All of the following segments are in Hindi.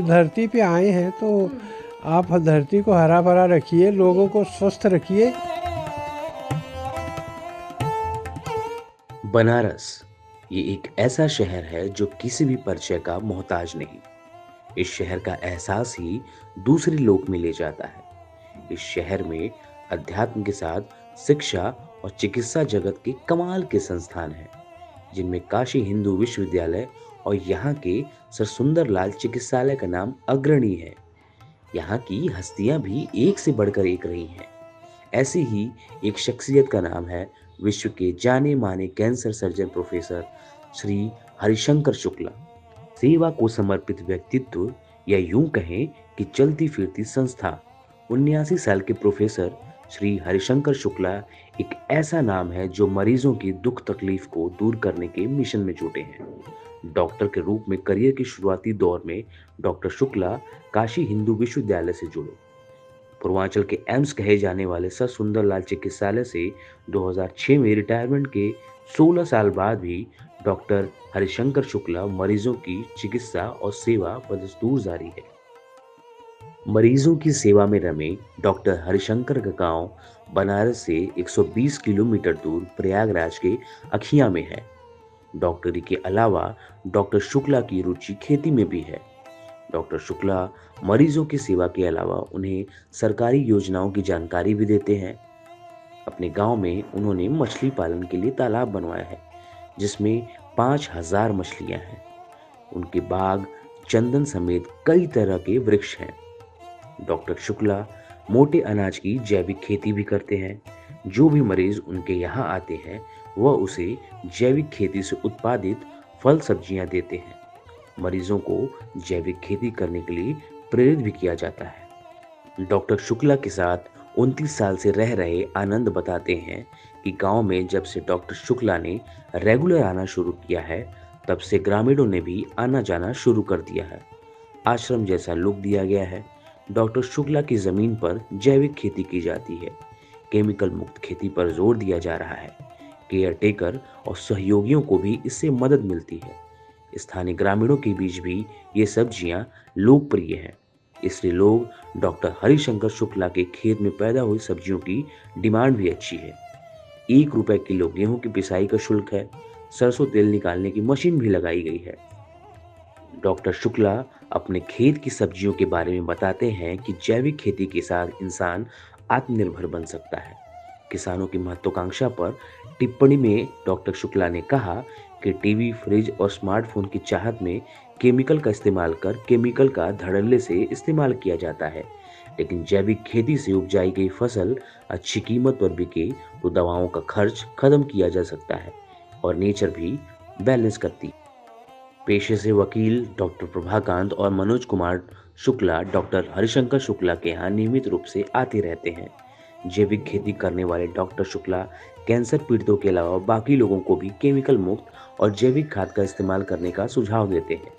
धरती पे आए हैं तो आप धरती को हरा भरा रखिए, लोगों को स्वस्थ रखिए। बनारस, ये एक ऐसा शहर है जो किसी भी परिचय का मोहताज नहीं। इस शहर का एहसास ही दूसरे लोक में ले जाता है। इस शहर में अध्यात्म के साथ शिक्षा और चिकित्सा जगत के कमाल के संस्थान हैं। जिनमें काशी हिंदू विश्वविद्यालय और यहाँ के सर सुंदर लाल चिकित्सालय का नाम अग्रणी है। यहाँ की हस्तियाँ भी एक से बढ़कर एक रही हैं। ऐसी ही एक शख्सियत का नाम है विश्व के जाने माने cancer surgeon professor Shri Harishankar Shukla. सेवा को समर्पित व्यक्तित्व या यूँ कहें कि चलती फिरती संस्था। उन्यासी साल के प्रोफेसर श्री हरिशंकर शुक्ला एक ऐसा नाम है जो मरीजों की दुख तकलीफ़ को दूर करने के मिशन में जुटे हैं। डॉक्टर के रूप में करियर की शुरुआती दौर में डॉक्टर शुक्ला काशी हिंदू विश्वविद्यालय से जुड़े। पूर्वांचल के एम्स कहे जाने वाले सर सुंदरलाल चिकित्सालय से 2006 में रिटायरमेंट के 16 साल बाद भी डॉक्टर हरिशंकर शुक्ला मरीजों की चिकित्सा और सेवा बदस्तूर जारी है। मरीजों की सेवा में रमे डॉक्टर हरिशंकर का गाँव बनारस से 120 किलोमीटर दूर प्रयागराज के अखिया में है। डॉक्टरी के अलावा डॉक्टर शुक्ला की रुचि खेती में भी है। डॉक्टर शुक्ला मरीजों की सेवा के अलावा उन्हें सरकारी योजनाओं की जानकारी भी देते हैं। अपने गाँव में उन्होंने मछली पालन के लिए तालाब बनवाया है, जिसमें पाँच हज़ार मछलियाँ हैं। उनके बाग चंदन समेत कई तरह के वृक्ष हैं। डॉक्टर शुक्ला मोटे अनाज की जैविक खेती भी करते हैं। जो भी मरीज़ उनके यहाँ आते हैं, वह उसे जैविक खेती से उत्पादित फल सब्ज़ियाँ देते हैं। मरीजों को जैविक खेती करने के लिए प्रेरित भी किया जाता है। डॉक्टर शुक्ला के साथ उनतीस साल से रह रहे आनंद बताते हैं कि गाँव में जब से डॉक्टर शुक्ला ने रेगुलर आना शुरू किया है, तब से ग्रामीणों ने भी आना जाना शुरू कर दिया है। आश्रम जैसा लुक दिया गया है। डॉक्टर शुक्ला की ज़मीन पर जैविक खेती की जाती है। केमिकल मुक्त खेती पर ज़ोर दिया जा रहा है। केयर टेकर और सहयोगियों को भी इससे मदद मिलती है। स्थानीय ग्रामीणों के बीच भी ये सब्ज़ियाँ लोकप्रिय हैं। इसलिए लोग डॉक्टर हरिशंकर शुक्ला के खेत में पैदा हुई सब्जियों की डिमांड भी अच्छी है। एक रुपए किलो गेहूँ की पिसाई का शुल्क है। सरसों तेल निकालने की मशीन भी लगाई गई है। डॉक्टर शुक्ला अपने खेत की सब्जियों के बारे में बताते हैं कि जैविक खेती के साथ इंसान आत्मनिर्भर बन सकता है। किसानों की महत्वाकांक्षा पर टिप्पणी में डॉक्टर शुक्ला ने कहा कि टीवी, फ्रिज और स्मार्टफ़ोन की चाहत में केमिकल का इस्तेमाल कर केमिकल का धड़ल्ले से इस्तेमाल किया जाता है। लेकिन जैविक खेती से उपजाई गई फ़सल अच्छी कीमत पर बिके तो दवाओं का खर्च खत्म किया जा सकता है और नेचर भी बैलेंस करती पेशे से वकील डॉक्टर प्रभाकांत और मनोज कुमार शुक्ला डॉक्टर हरिशंकर शुक्ला के यहाँ नियमित रूप से आते रहते हैं। जैविक खेती करने वाले डॉक्टर शुक्ला कैंसर पीड़ितों के अलावा बाकी लोगों को भी केमिकल मुक्त और जैविक खाद का इस्तेमाल करने का सुझाव देते हैं।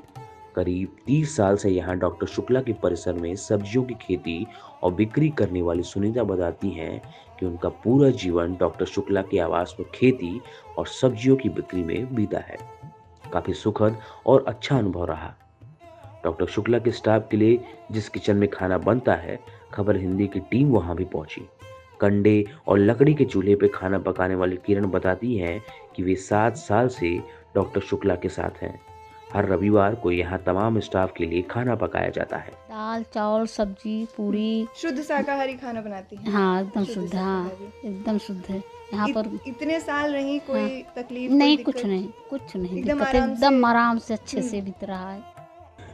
करीब 30 साल से यहाँ डॉक्टर शुक्ला के परिसर में सब्जियों की खेती और बिक्री करने वाली सुनीता बताती हैं कि उनका पूरा जीवन डॉक्टर शुक्ला के आवास पर खेती और सब्जियों की बिक्री में बीता है। काफ़ी सुखद और अच्छा अनुभव रहा। डॉक्टर शुक्ला के स्टाफ के लिए जिस किचन में खाना बनता है खबर हिंदी की टीम वहाँ भी पहुँची। कंडे और लकड़ी के चूल्हे पर खाना पकाने वाली किरण बताती हैं कि वे सात साल से डॉक्टर शुक्ला के साथ हैं। हर रविवार को यहाँ तमाम स्टाफ के लिए खाना पकाया जाता है। दाल चावल सब्ज़ी पूरी। शुद्ध शाकाहारी खाना बनाती हैं। हाँ एकदम शुद्ध हाँ एकदम शुद्ध है। यहाँ इत- पर इतने साल रही कोई हाँ, तकलीफ़ नहीं? कुछ नहीं कुछ नहीं एकदम आराम से- अच्छे हम्म। से बीत रहा है।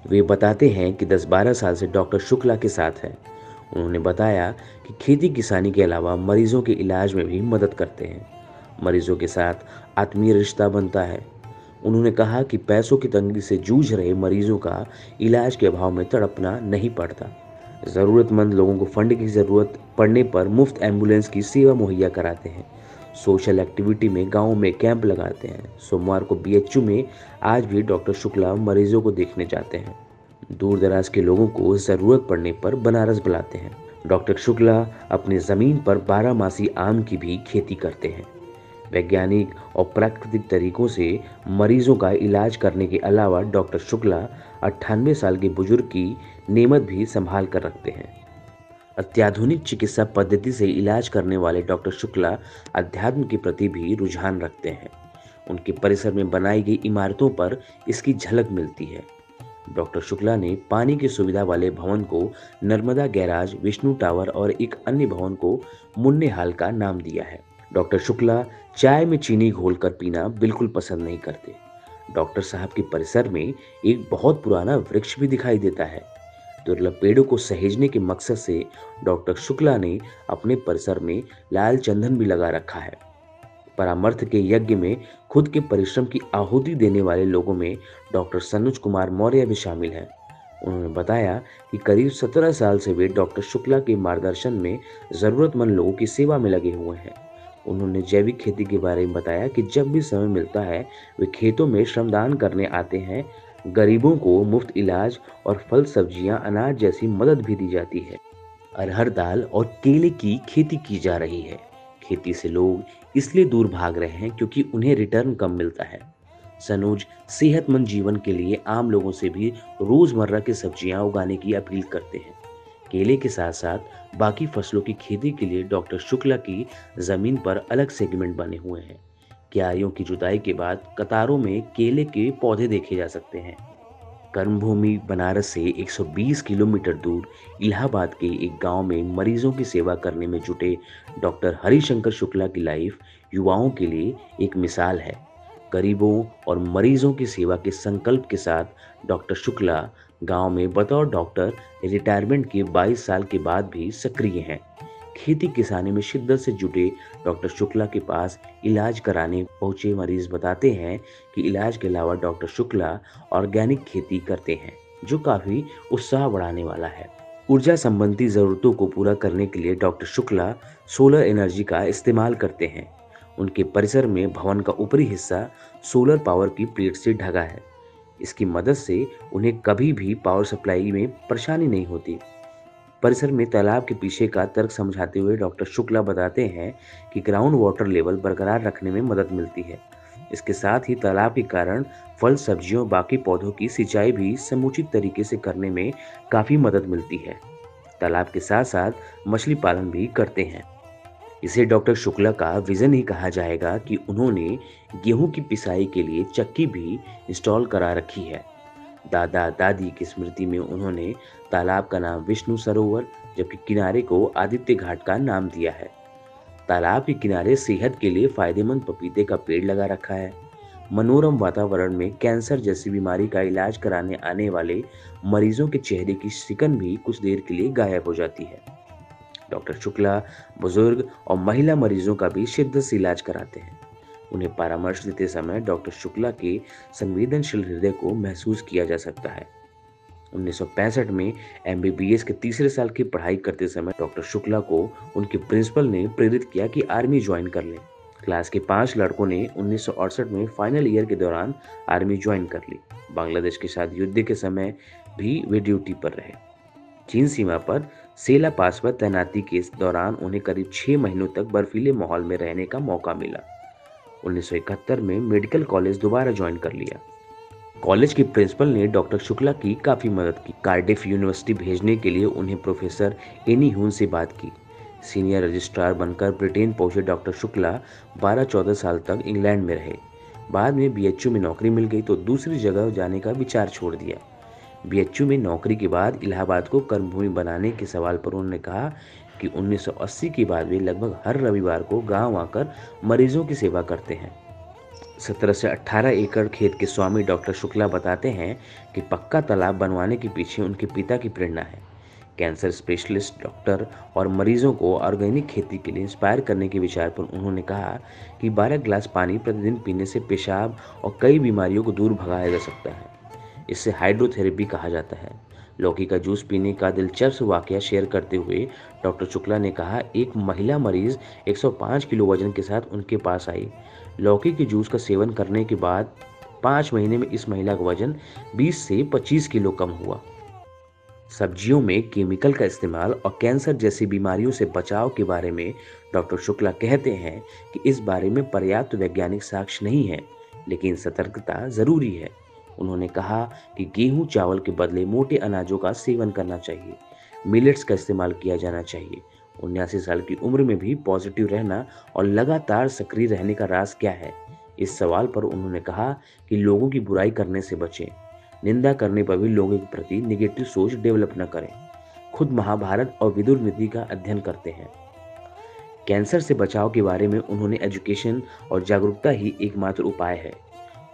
वे बताते हैं कि 10-12 साल से डॉक्टर शुक्ला के साथ हैं। उन्होंने बताया कि खेती किसानी के अलावा मरीजों के इलाज में भी मदद करते हैं। मरीजों के साथ आत्मीय रिश्ता बनता है। उन्होंने कहा कि पैसों की तंगी से जूझ रहे मरीजों का इलाज के अभाव में तड़पना नहीं पड़ता। ज़रूरतमंद लोगों को फंड की ज़रूरत पड़ने पर मुफ़्त एंबुलेंस की सेवा मुहैया कराते हैं। सोशल एक्टिविटी में गाँव में कैंप लगाते हैं। सोमवार को बीएचयू में आज भी डॉक्टर शुक्ला मरीजों को देखने जाते हैं। दूर दराज के लोगों को ज़रूरत पड़ने पर बनारस बुलाते हैं। डॉक्टर शुक्ला अपनी ज़मीन पर बारहमासी आम की भी खेती करते हैं। वैज्ञानिक और प्राकृतिक तरीकों से मरीजों का इलाज करने के अलावा डॉक्टर शुक्ला अट्ठानवे साल के बुज़ुर्ग की नेमत भी संभाल कर रखते हैं। अत्याधुनिक चिकित्सा पद्धति से इलाज करने वाले डॉक्टर शुक्ला अध्यात्म के प्रति भी रुझान रखते हैं। उनके परिसर में बनाई गई इमारतों पर इसकी झलक मिलती है। डॉक्टर शुक्ला ने पानी की सुविधा वाले भवन को नर्मदा गैराज, विष्णु टावर और एक अन्य भवन को मुन्ने हाल का नाम दिया है। डॉक्टर शुक्ला चाय में चीनी घोलकर पीना बिल्कुल पसंद नहीं करते। डॉक्टर साहब के परिसर में एक बहुत पुराना वृक्ष भी दिखाई देता है। दुर्लभ पेड़ों को सहेजने के मकसद से डॉक्टर शुक्ला ने अपने परिसर में लाल चंदन भी लगा रखा है। परामर्थ के यज्ञ में खुद के परिश्रम की आहुति देने वाले लोगों में डॉक्टर सनुज कुमार मौर्य भी शामिल हैं। उन्होंने बताया कि करीब सत्रह साल से वे डॉक्टर शुक्ला के मार्गदर्शन में ज़रूरतमंद लोगों की सेवा में लगे हुए हैं। उन्होंने जैविक खेती के बारे में बताया कि जब भी समय मिलता है, वे खेतों में श्रमदान करने आते हैं गरीबों को मुफ़्त इलाज और फल सब्ज़ियाँ, अनाज जैसी मदद भी दी जाती है। अरहर दाल और केले की खेती की जा रही है। खेती से लोग इसलिए दूर भाग रहे हैं क्योंकि उन्हें रिटर्न कम मिलता है। सनोज, सेहतमंद जीवन के लिए आम लोगों से भी रोज़मर्रा की सब्ज़ियाँ उगाने की अपील करते हैं। केले के साथ साथ बाकी फ़सलों की खेती के लिए डॉक्टर शुक्ला की ज़मीन पर अलग सेगमेंट बने हुए हैं। क्यारियों की जुताई के बाद कतारों में केले के पौधे देखे जा सकते हैं। कर्मभूमि, बनारस से 120 किलोमीटर दूर, इलाहाबाद के एक गाँव में मरीजों की सेवा करने में जुटे डॉक्टर हरिशंकर शुक्ला की लाइफ युवाओं के लिए एक मिसाल है। गरीबों और मरीजों की सेवा के संकल्प के साथ डॉक्टर शुक्ला गाँव में बतौर डॉक्टर रिटायरमेंट के 22 साल के बाद भी सक्रिय हैं। खेती किसानी में शिद्दत से जुटे डॉक्टर शुक्ला के पास इलाज कराने पहुँचे मरीज़ बताते हैं कि इलाज के अलावा डॉक्टर शुक्ला ऑर्गेनिक खेती करते हैं, जो काफ़ी उत्साह बढ़ाने वाला है। ऊर्जा संबंधी ज़रूरतों को पूरा करने के लिए डॉक्टर शुक्ला सोलर एनर्जी का इस्तेमाल करते हैं। उनके परिसर में भवन का ऊपरी हिस्सा सोलर पावर की प्लेट से ढका है। इसकी मदद से उन्हें कभी भी पावर सप्लाई में परेशानी नहीं होती। परिसर में तालाब के पीछे का तर्क समझाते हुए डॉक्टर शुक्ला बताते हैं कि ग्राउंड वाटर लेवल बरकरार रखने में मदद मिलती है। इसके साथ ही तालाब के कारण फल, सब्जियों, बाकी पौधों की सिंचाई भी समुचित तरीके से करने में काफ़ी मदद मिलती है। तालाब के साथ साथ मछली पालन भी करते हैं। इसे डॉक्टर शुक्ला का विजन ही कहा जाएगा कि उन्होंने गेहूँ की पिसाई के लिए चक्की भी इंस्टॉल करा रखी है। दादा दादी की स्मृति में उन्होंने तालाब का नाम विष्णु सरोवर, जबकि किनारे को आदित्य घाट का नाम दिया है। तालाब के किनारे सेहत के लिए फ़ायदेमंद पपीते का पेड़ लगा रखा है। मनोरम वातावरण में कैंसर जैसी बीमारी का इलाज कराने आने वाले मरीजों के चेहरे की सिकन भी कुछ देर के लिए गायब हो जाती है। डॉक्टर शुक्ला, बुज़ुर्ग और महिला मरीजों का भी शिद्दत से इलाज कराते हैं। उन्हें परामर्श देते समय डॉक्टर शुक्ला के संवेदनशील हृदय को महसूस किया जा सकता है। 1965 में एमबीबीएस के तीसरे साल की पढ़ाई करते समय डॉक्टर शुक्ला को उनके प्रिंसिपल ने प्रेरित किया कि आर्मी ज्वाइन कर लें। क्लास के पाँच लड़कों ने उन्नीस सौ अड़सठ में फाइनल ईयर के दौरान आर्मी ज्वाइन कर ली। बांग्लादेश के साथ युद्ध के समय भी वे ड्यूटी पर रहे। चीन सीमा पर सेला पास पर तैनाती के दौरान उन्हें करीब छह महीनों तक बर्फीले माहौल में रहने का मौका मिला। 1971 में मेडिकल कॉलेज दोबारा ज्वाइन कर लिया। कॉलेज के प्रिंसिपल ने डॉक्टर शुक्ला की काफ़ी मदद की। कार्डिफ यूनिवर्सिटी भेजने के लिए उन्हें प्रोफेसर एनी ह्यून से बात की। सीनियर रजिस्ट्रार बनकर ब्रिटेन पहुँचे डॉक्टर शुक्ला 12-14 साल तक इंग्लैंड में रहे। बाद में बीएचयू में नौकरी मिल गई तो दूसरी जगह जाने का विचार छोड़ दिया। बीएचयू में नौकरी के बाद इलाहाबाद को कर्मभूमि बनाने के सवाल पर उन्होंने कहा कि 1980 के बाद वे लगभग हर रविवार को गाँव आकर मरीजों की सेवा करते हैं। 17 से 18 एकड़ खेत के स्वामी डॉक्टर शुक्ला बताते हैं कि पक्का तालाब बनवाने के पीछे उनके पिता की प्रेरणा है। कैंसर स्पेशलिस्ट डॉक्टर और मरीजों को ऑर्गेनिक खेती के लिए इंस्पायर करने के विचार पर उन्होंने कहा कि 12 गिलास पानी प्रतिदिन पीने से पेशाब और कई बीमारियों को दूर भगाया जा सकता है। इसे हाइड्रोथेरेपी कहा जाता है। लौकी का जूस पीने का दिलचस्प वाक्य शेयर करते हुए डॉक्टर शुक्ला ने कहा, एक महिला मरीज़ 105 किलो वज़न के साथ उनके पास आई। लौकी के जूस का सेवन करने के बाद पाँच महीने में इस महिला का वज़न 20 से 25 किलो कम हुआ। सब्जियों में केमिकल का इस्तेमाल और कैंसर जैसी बीमारियों से बचाव के बारे में डॉक्टर शुक्ला कहते हैं कि इस बारे में पर्याप्त वैज्ञानिक साक्ष्य नहीं है, लेकिन सतर्कता ज़रूरी है। उन्होंने कहा कि गेहूँ चावल के बदले मोटे अनाजों का सेवन करना चाहिए। मिलेट्स का इस्तेमाल किया जाना चाहिए। उन्यासी साल की उम्र में भी पॉजिटिव रहना और लगातार सक्रिय रहने का राज क्या है? इस सवाल पर उन्होंने कहा कि लोगों की बुराई करने से बचें। निंदा करने पर भी लोगों के प्रति निगेटिव सोच डेवलप न करें। खुद महाभारत और विदुर नीति का अध्ययन करते हैं। कैंसर से बचाव के बारे में उन्होंने एजुकेशन और जागरूकता ही एकमात्र उपाय है।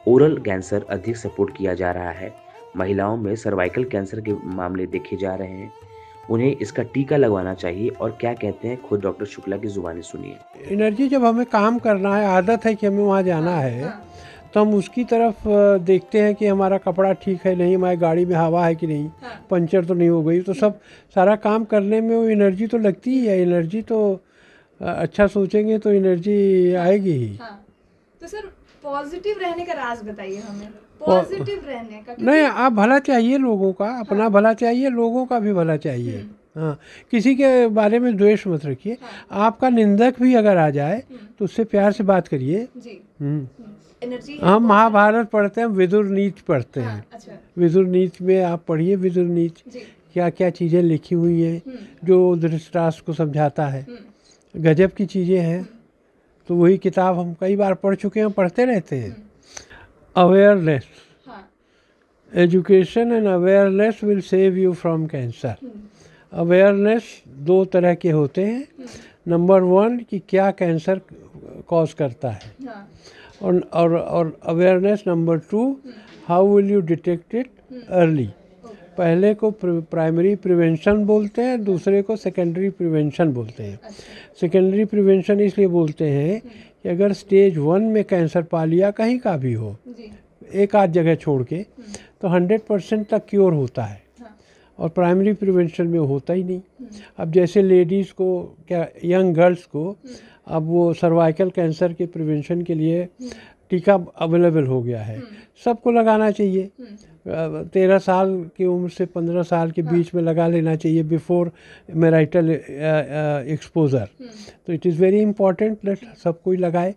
ओरल कैंसर अधिक सपोर्ट किया जा रहा है। महिलाओं में सर्वाइकल कैंसर के मामले देखे जा रहे हैं। उन्हें इसका टीका लगवाना चाहिए और क्या कहते हैं खुद डॉक्टर शुक्ला की जुबानी सुनिए। एनर्जी जब हमें काम करना है आदत है कि हमें वहाँ जाना है तो हम उसकी तरफ़ देखते हैं कि हमारा कपड़ा ठीक है नहीं हमारी गाड़ी में हवा है कि नहीं पंचर तो नहीं हो गई तो सब सारा काम करने में वो एनर्जी तो लगती ही है। एनर्जी तो अच्छा सोचेंगे तो एनर्जी आएगी ही। हाँ। तो सर पॉजिटिव रहने का राज बताइए हमें। पॉजिटिव रहने का नहीं आप भला चाहिए लोगों का अपना हाँ। भला चाहिए लोगों का भी भला चाहिए। हाँ किसी के बारे में द्वेष मत रखिए। हाँ। आपका निंदक भी अगर आ जाए तो उससे प्यार से बात करिए। हम्म। हम महाभारत पढ़ते हैं विदुर नीति पढ़ते हैं अच्छा। विदुर नीति में आप पढ़िए विदुर नीति जी। क्या क्या चीज़ें लिखी हुई हैं जो धृतराष्ट्र को समझाता है। गजब की चीज़ें हैं। तो वही किताब हम कई बार पढ़ चुके हैं पढ़ते रहते हैं। Awareness education and awareness will save you from cancer awareness दो तरह के होते हैं। नंबर वन कि क्या कैंसर कॉज करता है। हाँ। और और और awareness number two how will you detect it early पहले को प्राइमरी प्रिवेंशन बोलते हैं दूसरे को सेकेंडरी प्रिवेंशन बोलते हैं। सेकेंडरी प्रिवेंशन इसलिए बोलते हैं कि अगर स्टेज वन में कैंसर पा लिया कहीं का भी हो जी। एक आध जगह छोड़ के तो हंड्रेड परसेंट तक क्योर होता है। हाँ। और प्राइमरी प्रिवेंशन में होता ही नहीं। अब जैसे लेडीज़ को क्या यंग गर्ल्स को अब वो सर्वाइकल कैंसर के प्रिवेंशन के लिए टीका अवेलेबल हो गया है। सबको लगाना चाहिए। तेरह साल की उम्र से पंद्रह साल के बीच में लगा लेना चाहिए बिफोर मेराइटल एक्सपोजर। तो it is very important that सब कोई लगाए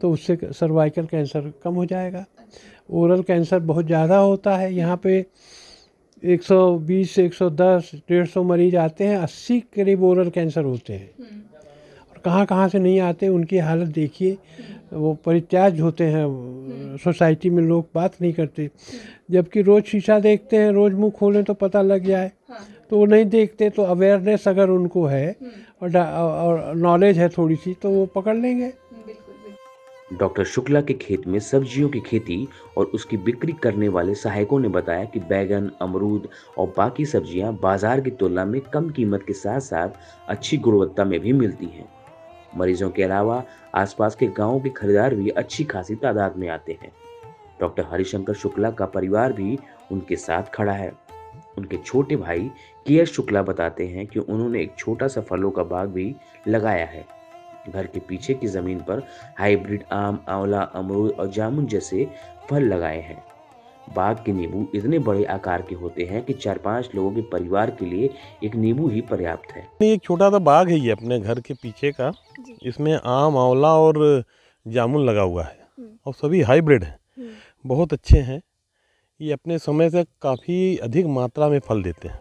तो उससे सर्वाइकल कैंसर कम हो जाएगा। ओरल कैंसर बहुत ज़्यादा होता है। यहाँ पे 120 से 110 डेढ़ सौ मरीज़ आते हैं 80 करीब ओरल कैंसर होते हैं। कहाँ कहाँ से नहीं आते उनकी हालत देखिए। वो परित्याज होते हैं सोसाइटी में लोग बात नहीं करते। जबकि रोज़ शीशा देखते हैं रोज़ मुँह खोलें तो पता लग जाए। तो वो नहीं देखते तो अवेयरनेस अगर उनको है और और नॉलेज है थोड़ी सी तो वो पकड़ लेंगे। बिल्कुल बिल्कुल। डॉक्टर शुक्ला के खेत में सब्जियों की खेती और उसकी बिक्री करने वाले सहायकों ने बताया कि बैगन अमरूद और बाकी सब्ज़ियाँ बाज़ार की तुलना में कम कीमत के साथ साथ अच्छी गुणवत्ता में भी मिलती हैं। मरीजों के अलावा आसपास के गाँवों के खरीदार भी अच्छी खासी तादाद में आते हैं। डॉक्टर हरिशंकर शुक्ला का परिवार भी उनके साथ खड़ा है। उनके छोटे भाई के शुक्ला बताते हैं कि उन्होंने एक छोटा सा फलों का बाग भी लगाया है। घर के पीछे की ज़मीन पर हाइब्रिड आम, आंवला, अमरूद और जामुन जैसे फल लगाए हैं। बाग के नींबू इतने बड़े आकार के होते हैं कि चार पाँच लोगों के परिवार के लिए एक नींबू ही पर्याप्त है। एक छोटा सा बाग है ये अपने घर के पीछे का। इसमें आम आंवला और जामुन लगा हुआ है हम्म। और सभी हाइब्रिड हैं। हम्म, बहुत अच्छे हैं। ये अपने समय से काफ़ी अधिक मात्रा में फल देते हैं।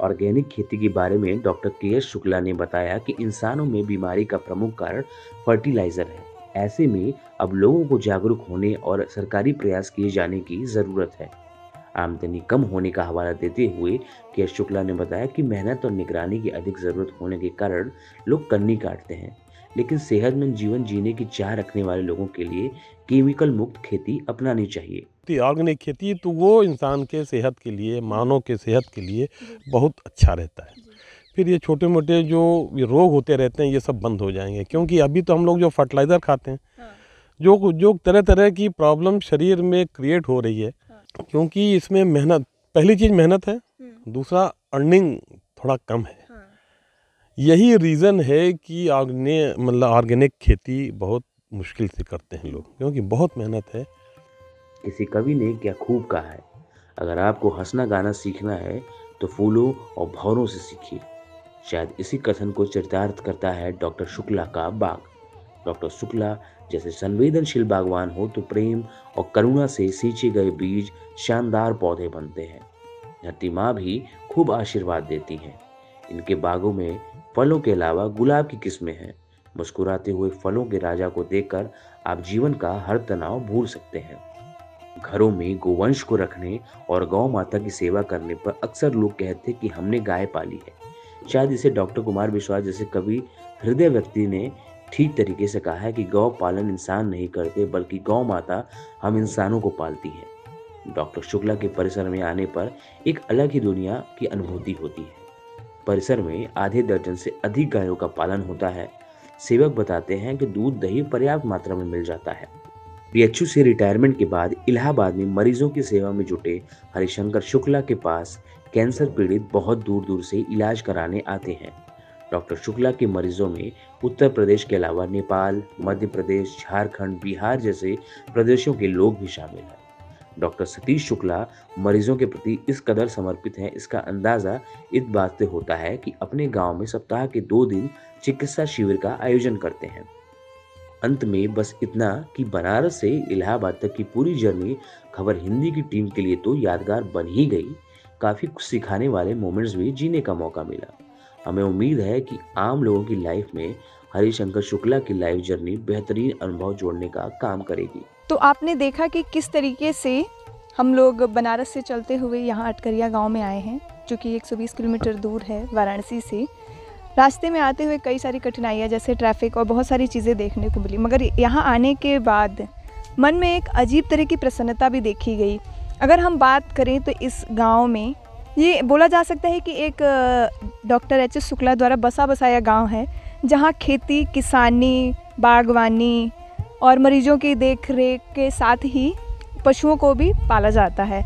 ऑर्गेनिक खेती के बारे में डॉक्टर के एस शुक्ला ने बताया कि इंसानों में बीमारी का प्रमुख कारण फर्टिलाइज़र है। ऐसे में अब लोगों को जागरूक होने और सरकारी प्रयास किए जाने की ज़रूरत है। आमदनी कम होने का हवाला देते हुए के एस शुक्ला ने बताया कि मेहनत और निगरानी की अधिक ज़रूरत होने के कारण लोग कन्नी काटते हैं। लेकिन सेहतमंद जीवन जीने की चाह रखने वाले लोगों के लिए केमिकल मुक्त खेती अपनानी चाहिए। तो ऑर्गेनिक खेती तो वो इंसान के सेहत के लिए मानव के सेहत के लिए बहुत अच्छा रहता है। फिर ये छोटे मोटे जो ये रोग होते रहते हैं ये सब बंद हो जाएँगे क्योंकि अभी तो हम लोग जो फर्टिलाइज़र खाते हैं हाँ। जो जो तरह तरह की प्रॉब्लम शरीर में क्रिएट हो रही है क्योंकि इसमें मेहनत पहली चीज़ मेहनत है हम्म, दूसरा अर्निंग थोड़ा कम है। हाँ। यही रीज़न है कि ऑर्गेने मतलब ऑर्गेनिक खेती बहुत मुश्किल से करते हैं लोग क्योंकि बहुत मेहनत है। किसी कवि ने क्या खूब कहा है अगर आपको हंसना गाना सीखना है तो फूलों और भौरों से सीखिए। शायद इसी कथन को चरितार्थ करता है डॉक्टर शुक्ला का बाग। डॉक्टर शुक्ला जैसे संवेदनशील बागवान हो तो प्रेम और करुणा से सींचे गए बीज शानदार पौधे बनते हैं। धरती माँ भी खूब आशीर्वाद देती हैं। इनके बागों में फलों के अलावा गुलाब की किस्में हैं। मुस्कुराते हुए फलों के राजा को देखकर आप जीवन का हर तनाव भूल सकते हैं। घरों में गोवंश को रखने और गौ माता की सेवा करने पर अक्सर लोग कहते कि हमने गाय पाली है। शायद इसे डॉक्टर कुमार विश्वास जैसे कवि हृदय व्यक्ति ने ठीक तरीके से कहा है कि गौ पालन इंसान नहीं करते, बल्कि गौ माता हम इंसानों को पालती है। डॉक्टर शुक्ला के परिसर में आने पर एक अलग ही दुनिया की अनुभूति होती है। परिसर में आधे दर्जन से अधिक गायों का पालन होता है। सेवक बताते हैं कि दूध, दही पर्याप्त मात्रा में मिल जाता है। बीएचयू से रिटायरमेंट के बाद इलाहाबाद में मरीजों की सेवा में जुटे हरिशंकर शुक्ला के पास कैंसर पीड़ित बहुत दूर दूर से इलाज कराने आते हैं। डॉक्टर शुक्ला के मरीजों में उत्तर प्रदेश के अलावा नेपाल, मध्य प्रदेश, झारखंड, बिहार जैसे प्रदेशों के लोग भी शामिल हैं। डॉक्टर सतीश शुक्ला मरीजों के प्रति इस कदर समर्पित हैं, इसका अंदाज़ा इस बात से होता है कि अपने गाँव में सप्ताह के दो दिन चिकित्सा शिविर का आयोजन करते हैं। अंत में बस इतना कि बनारस से इलाहाबाद तक की पूरी जर्नी खबर हिंदी की टीम के लिए तो यादगार बन ही गई। काफ़ी कुछ सिखाने वाले मोमेंट्स भी जीने का मौका मिला। हमें उम्मीद है कि आम लोगों की लाइफ में हरिशंकर शुक्ला की लाइफ जर्नी बेहतरीन अनुभव जोड़ने का काम करेगी। तो आपने देखा कि किस तरीके से हम लोग बनारस से चलते हुए यहाँ अटकरिया गाँव में आए हैं, जो कि 120 किलोमीटर दूर है वाराणसी से। रास्ते में आते हुए कई सारी कठिनाइयाँ, जैसे ट्रैफ़िक और बहुत सारी चीज़ें देखने को मिली। मगर यहाँ आने के बाद मन में एक अजीब तरह की प्रसन्नता भी देखी गई। अगर हम बात करें तो इस गाँव में ये बोला जा सकता है कि एक डॉक्टर एच एस शुक्ला द्वारा बसा बसाया गाँव है, जहाँ खेती, किसानी, बागवानी और मरीजों की देख रेख के साथ ही पशुओं को भी पाला जाता है।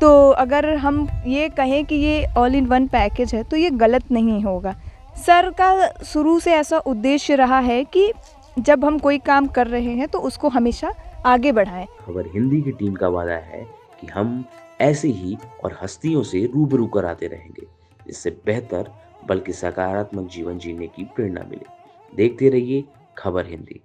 तो अगर हम ये कहें कि ये ऑल इन वन पैकेज है तो ये गलत नहीं होगा। सर का शुरू से ऐसा उद्देश्य रहा है कि जब हम कोई काम कर रहे हैं तो उसको हमेशा आगे बढ़ाएँ। खबर हिंदी की टीम का वादा है कि हम ऐसे ही और हस्तियों से रूबरू कराते रहेंगे इससे बेहतर बल्कि सकारात्मक जीवन जीने की प्रेरणा मिले। देखते रहिए खबर हिंदी।